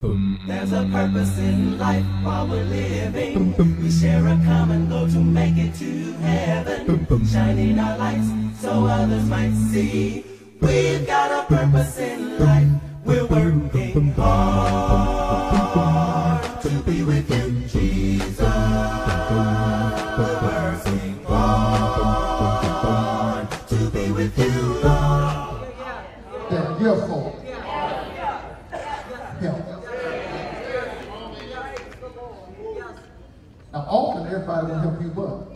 There's a purpose in life while we're living. We share a common goal to make it to heaven. Shining our lights so others might see. We've got a purpose in life. We're working hard everybody will help you, but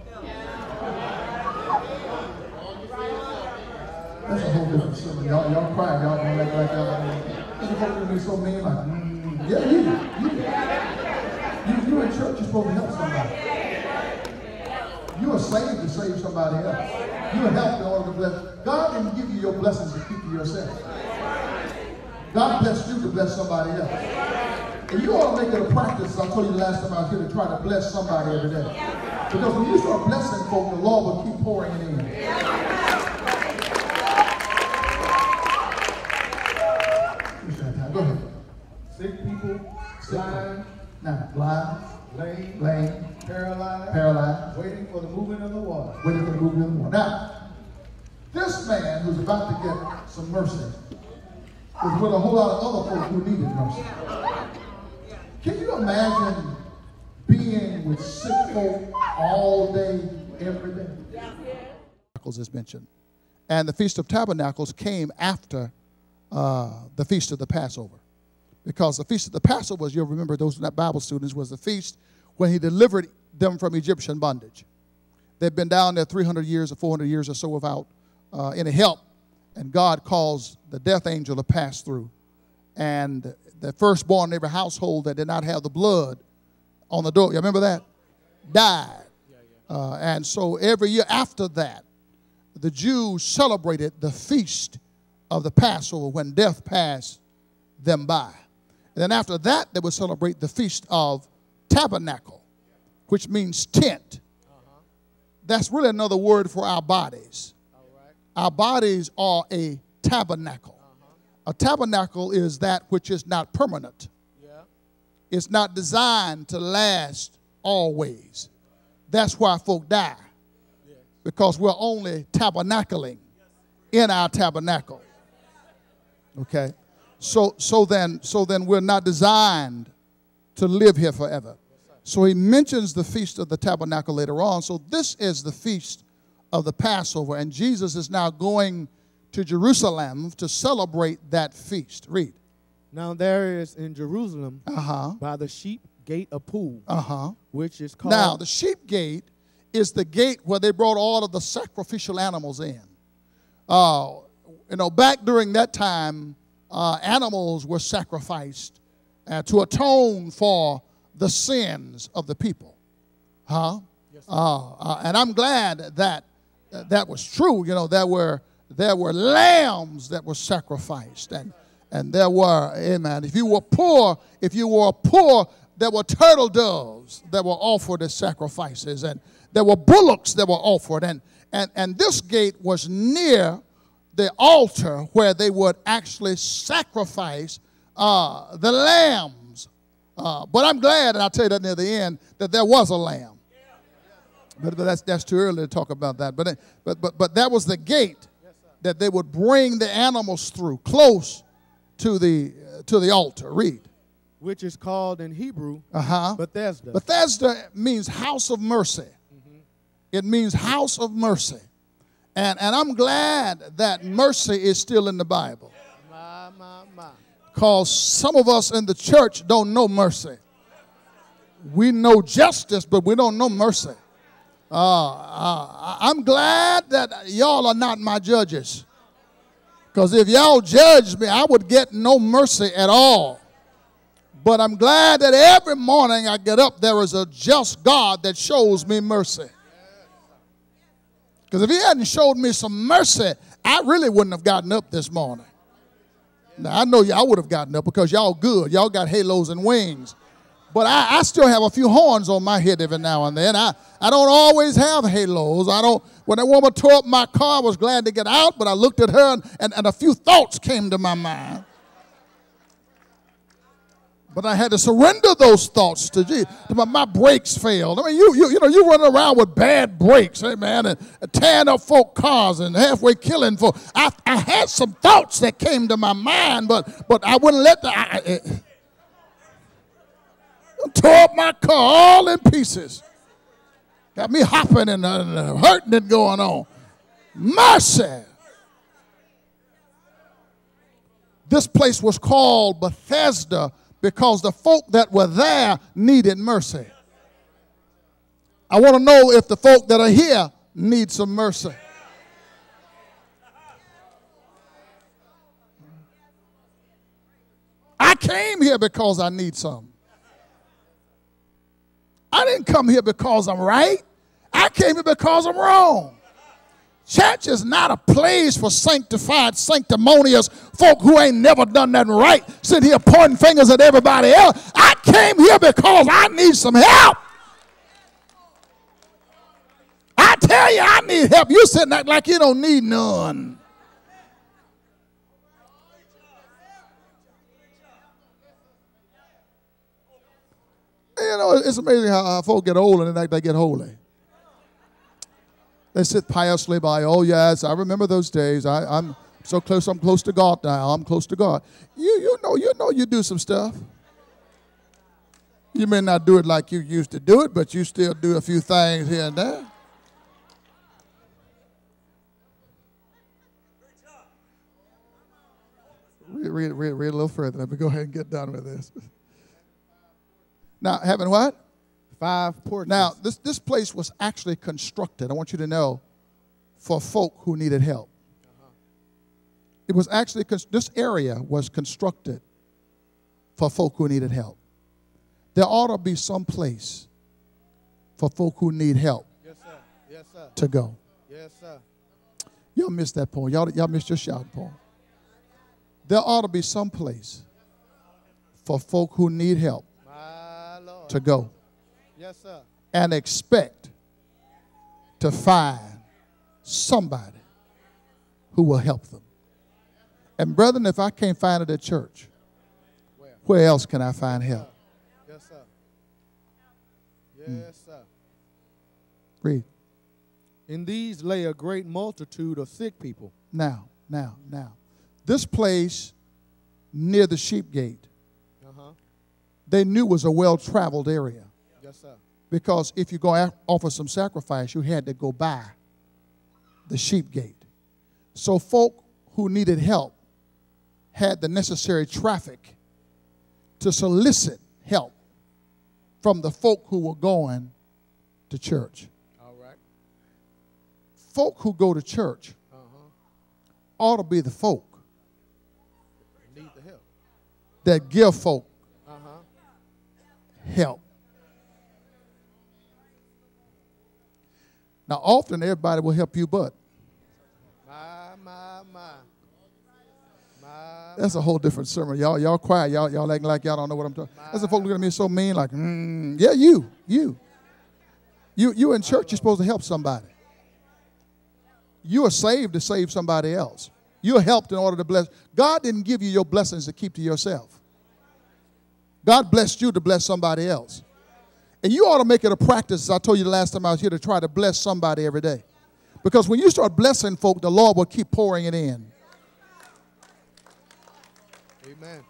that's a whole different story. Y'all, y'all cry, y'all gonna act like y'all. You're supposed to be so mean, like, mm, yeah, you, you, you, you in church, you're supposed to help somebody. You are saved to save somebody else. You are helped in order to bless. God didn't give you your blessings to keep to yourself. God blessed you to bless somebody else. And you ought to make it a practice, I told you last time I was here, to try to bless somebody every day. Because when you start blessing folk, the Lord will keep pouring it in. Who's that time? Go ahead. Sick people, blind, Now, blind, lame, lame, paralyzed, paralyzed, waiting for the movement of the water. waiting for the movement of the water. Now, this man who's about to get some mercy was with a whole lot of other folk who needed mercy. Can you imagine being with sick folk all day, every day? Tabernacles is mentioned. And the Feast of Tabernacles came after uh, the Feast of the Passover. Because the Feast of the Passover, as you'll remember, those not Bible students, was the feast when he delivered them from Egyptian bondage. They've been down there 300 years or 400 years or so without uh, any help. And God caused the death angel to pass through. And the firstborn in every household that did not have the blood on the door, you remember that? Died. Uh, and so every year after that, the Jews celebrated the feast of the Passover when death passed them by. And then after that, they would celebrate the feast of tabernacle, which means tent. That's really another word for our bodies. Our bodies are a tabernacle. A tabernacle is that which is not permanent. Yeah. It's not designed to last always. That's why folk die. Because we're only tabernacling in our tabernacle. Okay? So so then so then we're not designed to live here forever. So he mentions the feast of the tabernacle later on. So this is the feast of the Passover and Jesus is now going to Jerusalem to celebrate that feast. Read. Now there is in Jerusalem Uh-huh. by the sheep gate a pool, Uh-huh. which is called Now, the sheep gate is the gate where they brought all of the sacrificial animals in. Uh, you know, back during that time, uh, animals were sacrificed uh, to atone for the sins of the people. Huh? Uh, uh, and I'm glad that uh, that was true. You know, there were there were lambs that were sacrificed, and and there were, amen. If you were poor, if you were poor, there were turtle doves that were offered as sacrifices, and there were bullocks that were offered, and and and this gate was near the altar where they would actually sacrifice uh, the lambs. Uh, but I'm glad, and I'll tell you that near the end, that there was a lamb. But, but that's, that's too early to talk about that. But, but, but, but that was the gate that they would bring the animals through, close to the, uh, to the altar. Read. which is called in Hebrew Uh-huh. Bethesda. Bethesda means house of mercy. It means house of mercy. And, and I'm glad that mercy is still in the Bible. Because some of us in the church don't know mercy. We know justice, but we don't know mercy. Uh, uh, I'm glad that y'all are not my judges. Because if y'all judged me, I would get no mercy at all. But I'm glad that every morning I get up, there is a just God that shows me mercy. Because if He hadn't showed me some mercy, I really wouldn't have gotten up this morning. Now, I know y'all would have gotten up because y'all good. Y'all got halos and wings. But I, I still have a few horns on my head every now and then. I, I don't always have halos. I don't. When that woman tore up my car, I was glad to get out, but I looked at her and, and, and a few thoughts came to my mind. But I had to surrender those thoughts to Jesus. My, my brakes failed. I mean, you, you, you know, you running around with bad brakes, hey man, and tearing up folk cars and halfway killing folk. I, I had some thoughts that came to my mind, but but I wouldn't let the. I, tore up my car all in pieces. Got me hopping and uh, hurting and going on. Mercy. This place was called Bethesda because the folk that were there needed mercy. I want to know if the folk that are here need some mercy. I came here because I need some. I didn't come here because I'm right. I came here because I'm wrong. Church is not a place for sanctified, sanctimonious folk who ain't never done nothing right, sitting here pointing fingers at everybody else. I came here because I need some help. I tell you, I need help. You sitting like you don't need none. You know, it's amazing how, how folk get old and then they get holy. They sit piously by, oh, yes, I remember those days. I, am so close, I'm close to God now. I'm close to God. You, you know, you know you do some stuff. You may not do it like you used to do it, but you still do a few things here and there. Read, read, read, read a little further. Let me go ahead and get done with this. Now, having what? Five porches. Now, this, this place was actually constructed, I want you to know, for folk who needed help. Uh-huh. It was actually, this area was constructed for folk who needed help. There ought to be some place for folk who need help yes, sir. Yes, sir. to go. Yes, sir. Y'all missed that point. Y'all, y'all missed your shout point. There ought to be some place for folk who need help to go. Yes, sir. And expect to find somebody who will help them. And brethren, if I can't find it at church, where, where else can I find help? Yes, sir. Yes, mm. sir. Read. In these lay a great multitude of sick people. Now, now, now. This place near the sheep gate they knew was a well traveled area. Yes, sir. Because if you go offer some sacrifice, you had to go by the sheep gate. So folk who needed help had the necessary traffic to solicit help from the folk who were going to church. All right. Folk who go to church uh-huh. ought to be the folk Need the help. that give folk help. Now, often everybody will help you, but my, my, my. That's a whole different sermon. Y'all, y'all quiet. Y'all, y'all acting like y'all don't know what I'm talking. about. That's the folks looking at me so mean, like, mm, yeah, you, you, you, you in church. You're supposed to help somebody. You are saved to save somebody else. You're helped in order to bless. God didn't give you your blessings to keep to yourself. God blessed you to bless somebody else. And you ought to make it a practice, as I told you the last time I was here, to try to bless somebody every day. Because when you start blessing folk, the Lord will keep pouring it in. Amen.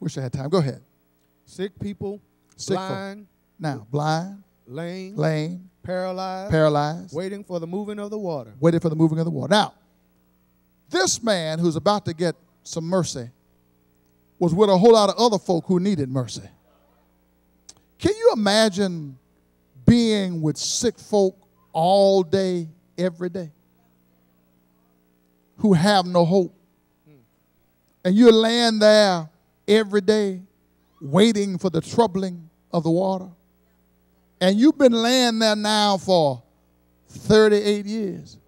Wish I had time. Go ahead. Sick people, Sick blind. Folk. Now, blind, lame, lame, paralyzed, paralyzed, waiting for the moving of the water. Waiting for the moving of the water. Now, this man who's about to get some mercy was with a whole lot of other folk who needed mercy. Can you imagine being with sick folk all day, every day, who have no hope? And you're laying there every day waiting for the troubling of the water. And you've been laying there now for 38 years.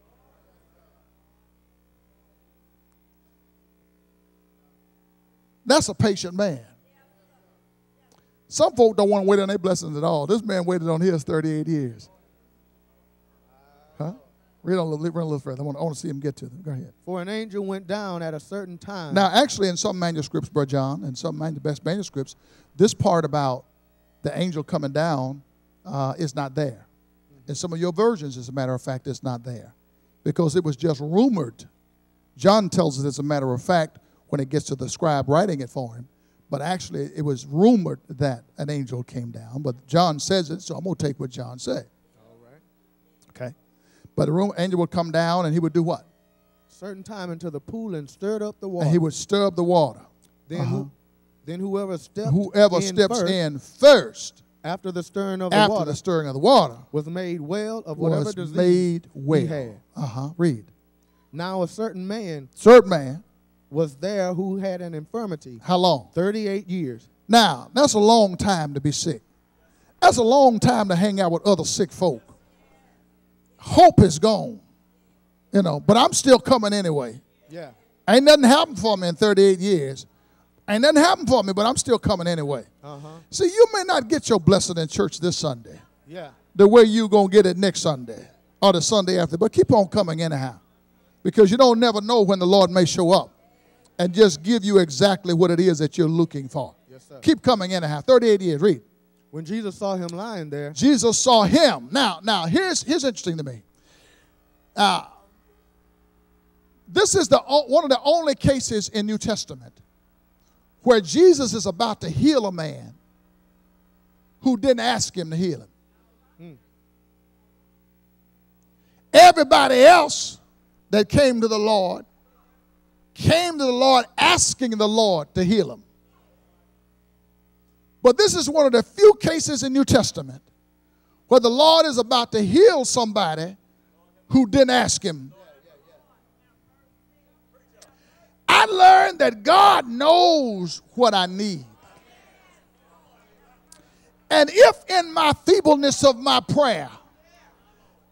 That's a patient man. Some folk don't want to wait on their blessings at all. This man waited on his 38 years. Huh? Read on a little, read on a little further. I want, I want to see him get to them. Go ahead. For an angel went down at a certain time. Now, actually, in some manuscripts, Brother John, and some man, the best manuscripts, this part about the angel coming down uh, is not there. In some of your versions, as a matter of fact, it's not there because it was just rumored. John tells us, as a matter of fact, when it gets to the scribe writing it for him, but actually it was rumored that an angel came down. But John says it, so I'm going to take what John said. All right. Okay? But the room, angel would come down and he would do what? Certain time into the pool and stirred up the water. And he would stir up the water. then, uh-huh. who, then whoever stepped Whoever in steps first, in first after the stirring of the after water the stirring of the water was made well of whatever was disease made he well. had. Uh huh. Read. Now a certain man Certain man. Was there who had an infirmity How long? 38 years. Now, that's a long time to be sick. That's a long time to hang out with other sick folk. Hope is gone, you know, but I'm still coming anyway. Yeah. Ain't nothing happened for me in 38 years. Ain't nothing happened for me, but I'm still coming anyway. Uh-huh. See, you may not get your blessing in church this Sunday Yeah. the way you going to get it next Sunday or the Sunday after, but keep on coming anyhow because you don't never know when the Lord may show up and just give you exactly what it is that you're looking for. Yes, sir. Keep coming anyhow. 38 years, read. When Jesus saw him lying there, Jesus saw him. Now, now here's here's interesting to me. Uh, this is the one of the only cases in New Testament where Jesus is about to heal a man who didn't ask him to heal him. Everybody else that came to the Lord came to the Lord asking the Lord to heal him. But this is one of the few cases in New Testament where the Lord is about to heal somebody who didn't ask him. I learned that God knows what I need. And if in my feebleness of my prayer,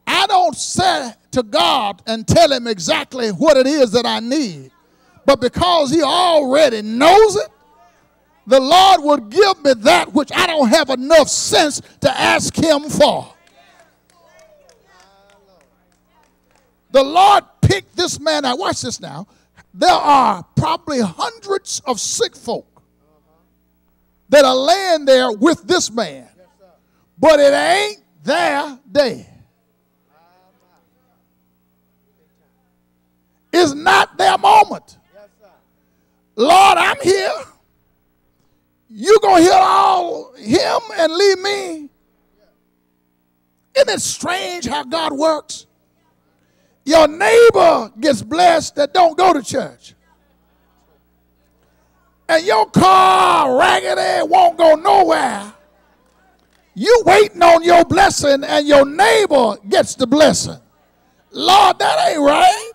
I don't say to God and tell him exactly what it is that I need, but because he already knows it, the Lord would give me that which I don't have enough sense to ask Him for. The Lord picked this man out. Watch this now. There are probably hundreds of sick folk that are laying there with this man, but it ain't their day. It's not their moment. Lord, I'm here You're gonna heal all him and leave me? Isn't it strange how God works? Your neighbor gets blessed that don't go to church. And your car raggedy won't go nowhere. You waiting on your blessing and your neighbor gets the blessing. Lord, that ain't right.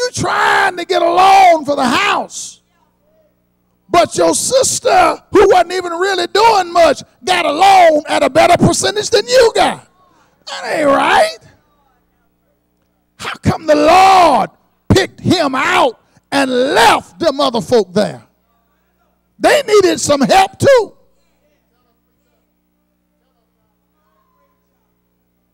You trying to get a loan for the house. But your sister, who wasn't even really doing much, got a loan at a better percentage than you got. That ain't right. How come the Lord picked him out and left them other folk there? They needed some help too.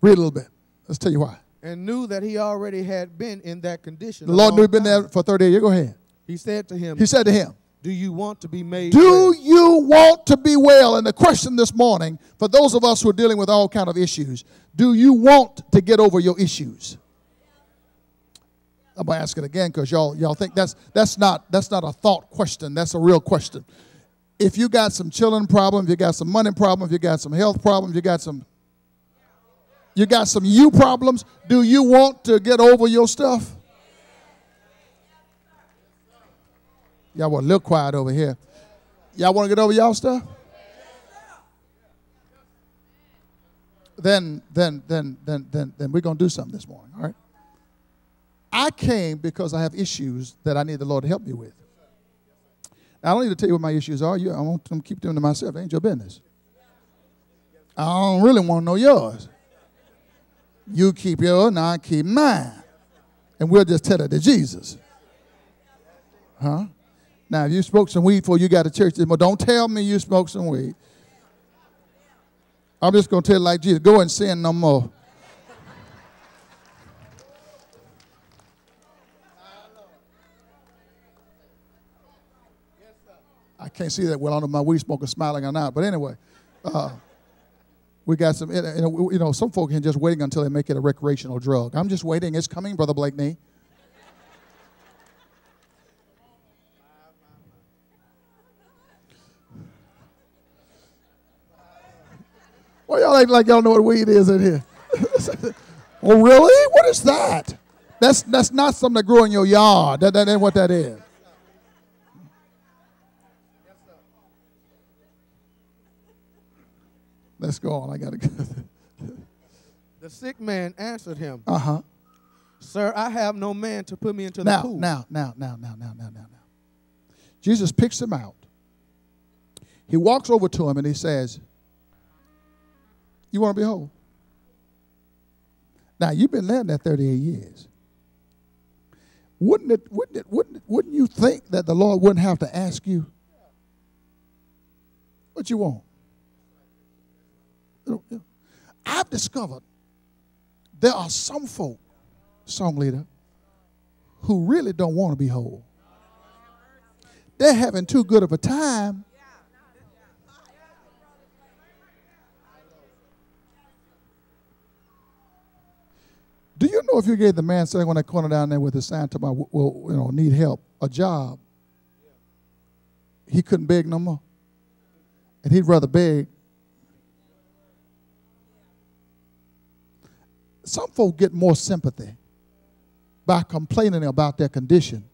Read a little bit. Let's tell you why. And knew that he already had been in that condition. The Lord knew he'd been there for 30 years. Go ahead. He said to him, He said to him, Do you want to be made Do well? you want to be well? And the question this morning, for those of us who are dealing with all kind of issues, do you want to get over your issues? I'm gonna ask it again because y'all y'all think that's that's not that's not a thought question. That's a real question. If you got some children problems, you got some money problems, you got some health problems, you got some you got some you problems, do you want to get over your stuff? Y'all want a little quiet over here. Y'all want to get over y'all stuff? Then, then, then, then, then, then we're going to do something this morning, all right? I came because I have issues that I need the Lord to help me with. I don't need to tell you what my issues are. You, I want to keep them to myself. They ain't your business. I don't really want to know yours. You keep your and I keep mine. And we'll just tell it to Jesus. Huh? Now, if you smoke some weed before you got to church, well, don't tell me you smoked some weed. I'm just going to tell like Jesus go and sin no more. I can't see that well. I don't know my weed smoker smiling or not. But anyway, uh, we got some, you know, you know, some folk are just waiting until they make it a recreational drug. I'm just waiting. It's coming, Brother Blakney. Well, y'all act like y'all know what weed is in here. oh, really? What is that? That's that's not something that grow in your yard. That, that ain't what that is. Let's go on. I gotta go. The sick man answered him, Uh huh. Sir, I have no man to put me into the Now, pool. now, now, now, now, now, now, now, now. Jesus picks him out. He walks over to him and he says, You want to be whole? Now, you've been laying there 38 years. Wouldn't it, wouldn't it, wouldn't it, wouldn't you think that the Lord wouldn't have to ask you what you want? You know, you know. I've discovered there are some folk, song leader, who really don't want to be whole. They're having too good of a time. Do you know if you gave the man sitting on that corner down there with his sign to my will you know need help a job, he couldn't beg no more, and he'd rather beg. Some folk get more sympathy by complaining about their condition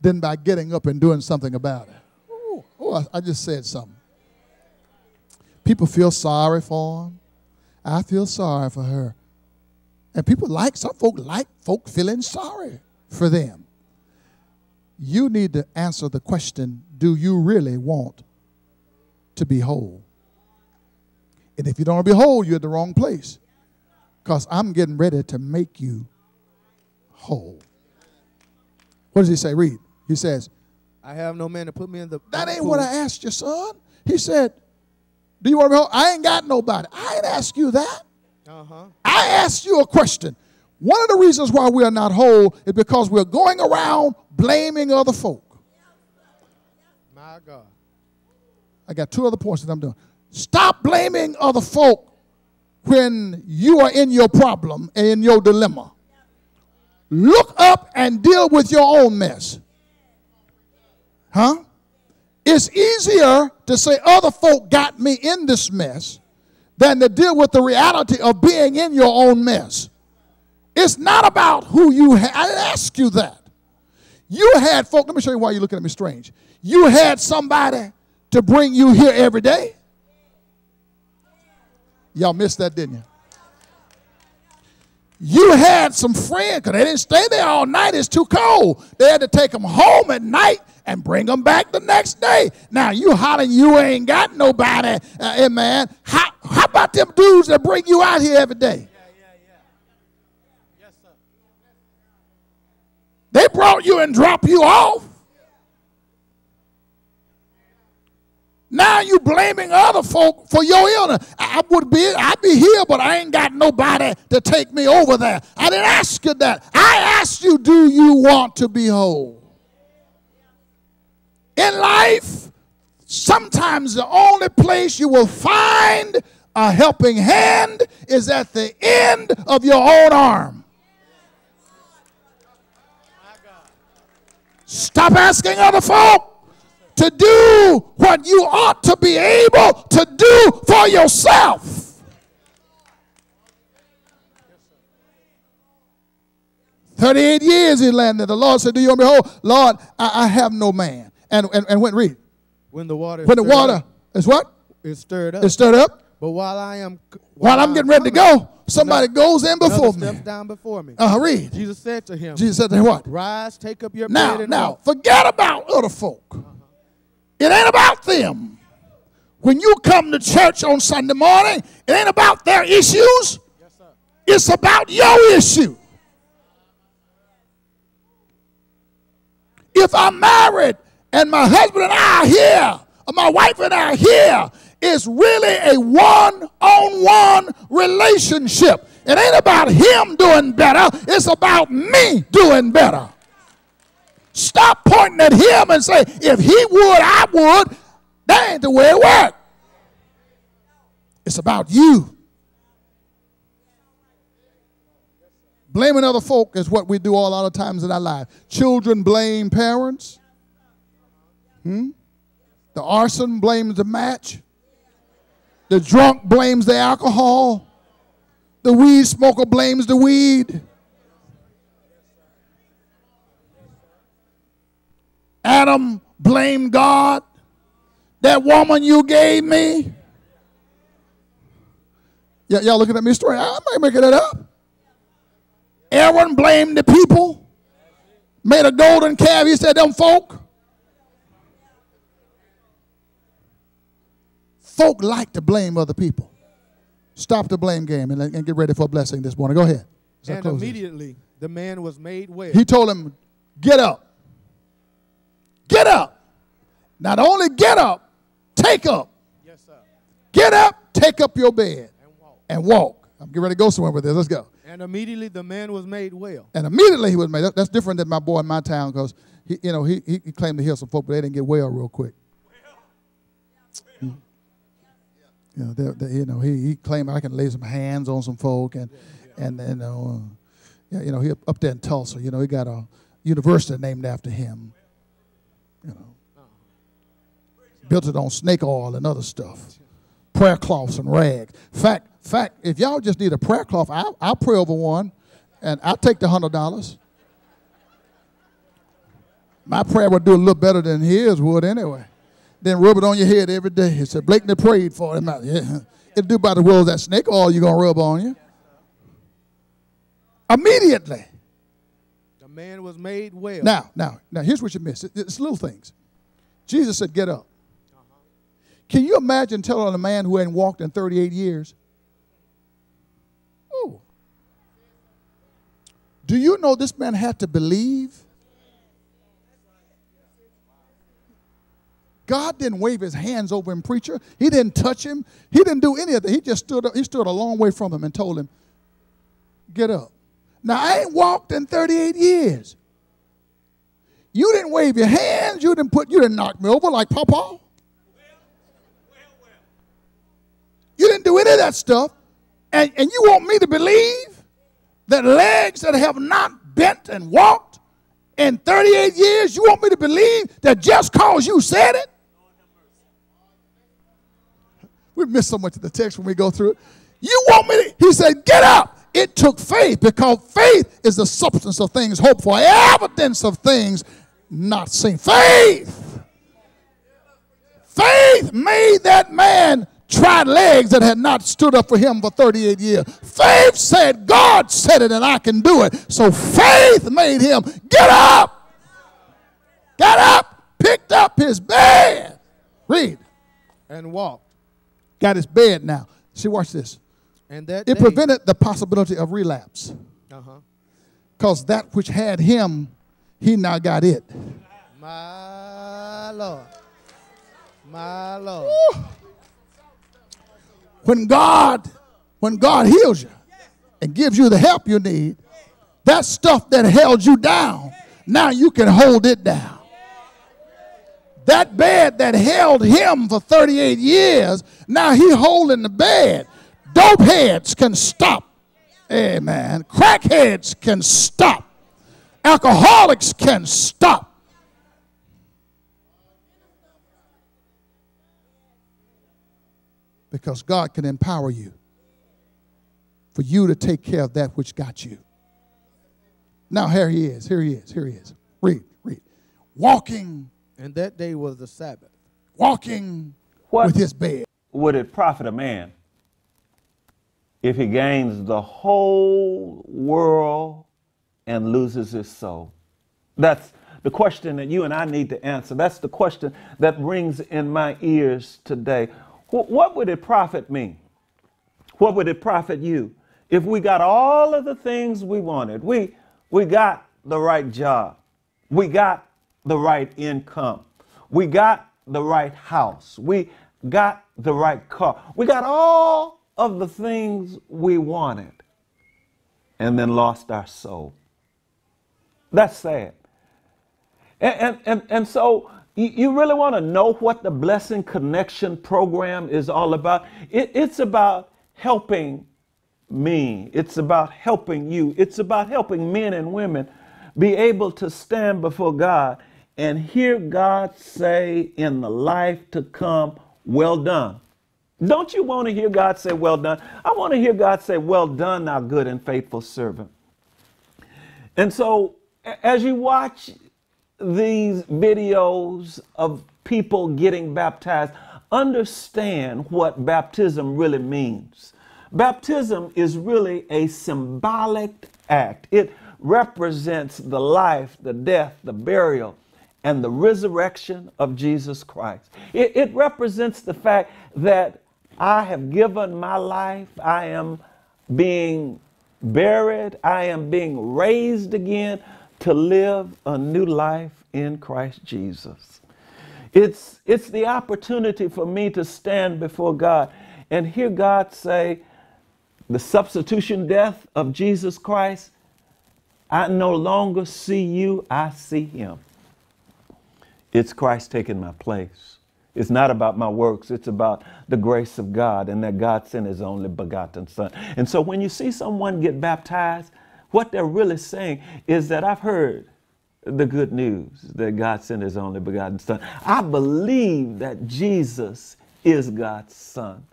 than by getting up and doing something about it. Ooh, oh, I, I just said something. People feel sorry for him. I feel sorry for her. And people like, some folk like folk feeling sorry for them. You need to answer the question do you really want to be whole? And if you don't want to be whole, you're at the wrong place. Because I'm getting ready to make you whole. What does he say? Read. He says, I have no man to put me in the That ain't what. I asked you, son. He said, Do you want to be whole? I ain't got nobody. I ain't asked you that. Uh-huh. I asked you a question. One of the reasons why we are not whole is because we're going around blaming other folk. My God. I got two other points that I'm doing. Stop blaming other folk when you are in your problem and in your dilemma. Look up and deal with your own mess. Huh? It's easier to say other folk got me in this mess than to deal with the reality of being in your own mess. It's not about who you. I ask you that. You had folk, let me show you why you're looking at me strange. You had somebody to bring you here every day. Y'all missed that, didn't you? You had some friends because they didn't stay there all night. It's too cold. They had to take them home at night and bring them back the next day. Now you hollering you ain't got nobody, uh, hey man. How, how about them dudes that bring you out here every day? They brought you and dropped you off. Now you blaming other folk for your illness. I would be, I'd be here, but I ain't got nobody to take me over there. I didn't ask you that. I asked you, do you want to be whole? In life, sometimes the only place you will find a helping hand is at the end of your own arm. Stop asking other folk to do what you ought to be able to do for yourself. Thirty-eight years he landed. The Lord said, "Do you me whole?" Lord, I, I have no man. And and and when read When the water is when the water up, is what is stirred up. is stirred up. but while I am While I'm getting ready to go, somebody another- goes in before another steps me. down before me. Uh, read. Jesus said to him, Jesus said to him, "What? Rise, take up your Now, bed and now, walk. forget about other folk. It ain't about them. When you come to church on Sunday morning, it ain't about their issues. It's about your issue. If I'm married and my husband and I are here, or my wife and I are here, is really a one on one relationship. It ain't about him doing better, it's about me doing better. Stop pointing at him and say, if he would, I would. That ain't the way it works. It's about you. Blaming other folk is what we do all of times in our life. Children blame parents. Hmm? The arson blames the match. The drunk blames the alcohol. The weed smoker blames the weed. Adam blamed God. That woman you gave me. Y- y'all looking at me straight? I'm not making it up. Aaron blamed the people. Made a golden calf. He said, them folk. Folk like to blame other people. Stop the blame game and, and get ready for a blessing this morning. Go ahead. And close this. immediately the man was made well. He told him, Get up. Get up. Not only get up, take up. yes, sir. Get up, take up your bed, And walked. and walk. I'm getting ready to go somewhere with this. Let's go. And immediately the man was made well. And immediately he was made. that- That's different than my boy in my town because he, you know, he, he claimed to heal some folk, but they didn't get well real quick. Mm. You know, they, they- you know, he, he claimed I can lay some hands on some folk, and and you know, uh, yeah, you know, he up- up there in Tulsa, you know, he got a university named after him. You know, built it on snake oil and other stuff, prayer cloths and rags. Fact, fact, if y'all just need a prayer cloth, I'll, I'll pray over one, and I'll take the hundred dollars. My prayer would do a little better than his would anyway. Then rub it on your head every day. He said, Blakney prayed for him. Yeah. It'll do by the well as that snake oil you're going to rub on you. Immediately. Man was made well. Now, now, now, here's what you miss. It's little things. Jesus said, Get up. Uh-huh. Can you imagine telling a man who hadn't walked in 38 years? Oh. Do you know this man had to believe? God didn't wave his hands over him, preacher. He didn't touch him. He didn't do any of that. He just stood up. He stood a long way from him and told him, Get up. Now, I ain't walked in 38 years. You didn't wave your hands. You didn't put, you didn't knock me over like Papa. You didn't do any of that stuff. And, and you want me to believe that legs that have not bent and walked in 38 years, you want me to believe that just cause you said it? We miss so much of the text when we go through it. You want me to, he said, get up. It took faith because faith is the substance of things hoped for, evidence of things not seen. Faith. Faith made that man try legs that had not stood up for him for 38 years. Faith said, God said it and I can do it. So faith made him get up. Got up, picked up his bed. Read. And walked. Got his bed now. See, watch this. And that It day, prevented the possibility of relapse Uh-huh. because that which had him, he now got it. My Lord. My Lord. When God, when God heals you and gives you the help you need, that stuff that held you down, now you can hold it down. That bed that held him for 38 years, now he holding the bed. Dope heads can stop. Amen. Crackheads can stop. Alcoholics can stop. Because God can empower you for you to take care of that which got you. Now, here he is. Here he is. Here he is. Read, read. Walking, And that day was the Sabbath. walking What? with his bed. Would it profit a man if he gains the whole world and loses his soul? That's the question that you and I need to answer. That's the question that rings in my ears today. Wh- What would it profit me? What would it profit you if we got all of the things we wanted? We, we got the right job. We got the right income. We got the right house. We got the right car. We got all of the things we wanted and then lost our soul. That's sad. And, and, and, and so you, really want to know what the Blessing Connection program is all about? It, it's about helping me, it's about helping you, it's about helping men and women be able to stand before God and hear God say in the life to come, Well done. Don't you want to hear God say, Well done? I want to hear God say, Well done, thou good and faithful servant. And so, as you watch these videos of people getting baptized, understand what baptism really means. Baptism is really a symbolic act. It represents the life, the death, the burial, and the resurrection of Jesus Christ. It, it, represents the fact that I have given my life, I am being buried, I am being raised again to live a new life in Christ Jesus. It's, it's the opportunity for me to stand before God and hear God say, the substitution death of Jesus Christ, I no longer see you, I see him. It's Christ taking my place. It's not about my works, it's about the grace of God and that God sent his only begotten Son. And so when you see someone get baptized, what they're really saying is that I've heard the good news that God sent his only begotten Son. I believe that Jesus is God's Son.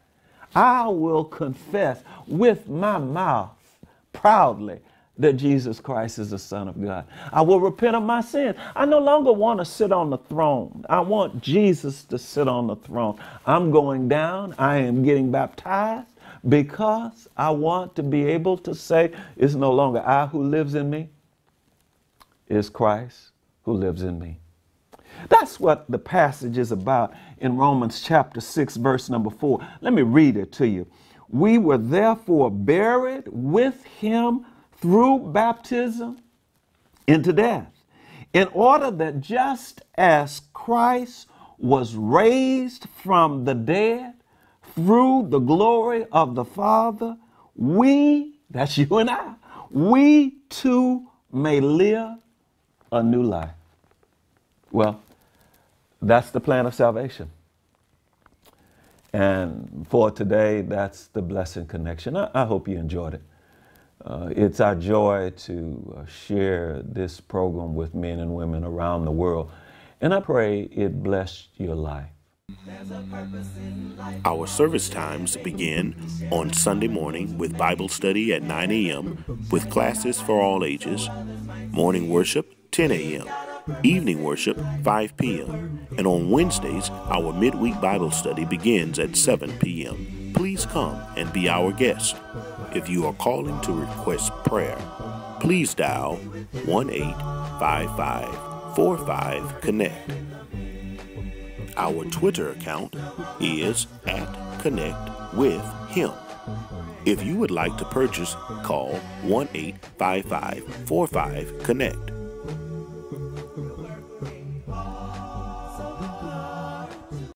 I will confess with my mouth proudly that Jesus Christ is the Son of God. I will repent of my sin. I no longer want to sit on the throne. I want Jesus to sit on the throne. I'm going down. I am getting baptized because I want to be able to say, it's no longer I who lives in me, it's Christ who lives in me. That's what the passage is about in Romans chapter 6, verse number 4. Let me read it to you. We were therefore buried with him through baptism into death, in order that just as Christ was raised from the dead through the glory of the Father, we, that's you and I, we too may live a new life. Well, that's the plan of salvation. And for today, that's the blessing connection. I, I hope you enjoyed it. Uh, it's our joy to uh, share this program with men and women around the world. And I pray it blessed your life. Our service times begin on Sunday morning with Bible study at 9 a.m. with classes for all ages, morning worship 10 a.m., evening worship 5 p.m., and on Wednesdays, our midweek Bible study begins at 7 p.m. Please come and be our guest. If you are calling to request prayer, please dial 1 855 45 Connect. Our Twitter account is at Connect with Him. If you would like to purchase, call 1 855 45 Connect.